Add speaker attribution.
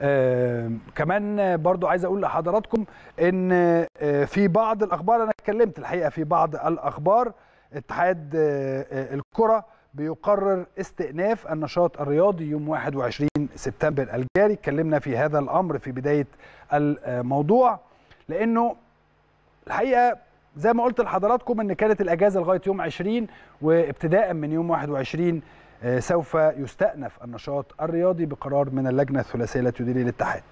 Speaker 1: آه كمان برضو عايز أقول لحضراتكم إن في بعض الأخبار أنا اتكلمت الحقيقة في بعض الأخبار اتحاد الكرة بيقرر استئناف النشاط الرياضي يوم 21 سبتمبر الجاري. اتكلمنا في هذا الأمر في بداية الموضوع لأنه الحقيقة زي ما قلت لحضراتكم إن كانت الأجازة لغاية يوم 20 وابتداء من يوم 21 سوف يستأنف النشاط الرياضي بقرار من اللجنة الثلاثية التي تدير الاتحاد.